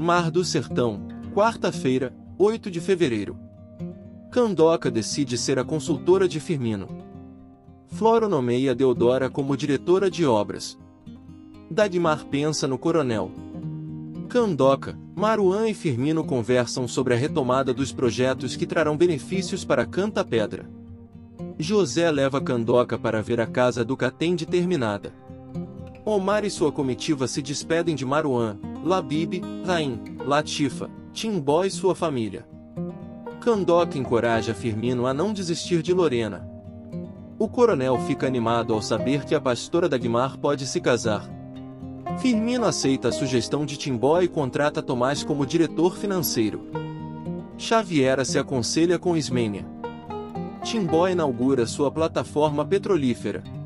Mar do Sertão, quarta-feira, 8 de fevereiro. Candoca decide ser a consultora de Firmino. Floro nomeia Deodora como diretora de obras. Dagmar pensa no coronel. Candoca, Maruan e Firmino conversam sobre a retomada dos projetos que trarão benefícios para Canta Pedra. José leva Candoca para ver a casa do Catende terminada. Omar e sua comitiva se despedem de Maruan, Labib, Raim, Latifa, Timbó e sua família. Candoca encoraja Firmino a não desistir de Lorena. O coronel fica animado ao saber que a pastora Dagmar pode se casar. Firmino aceita a sugestão de Timbó e contrata Tomás como diretor financeiro. Xaviera se aconselha com Ismênia. Timbó inaugura sua plataforma petrolífera.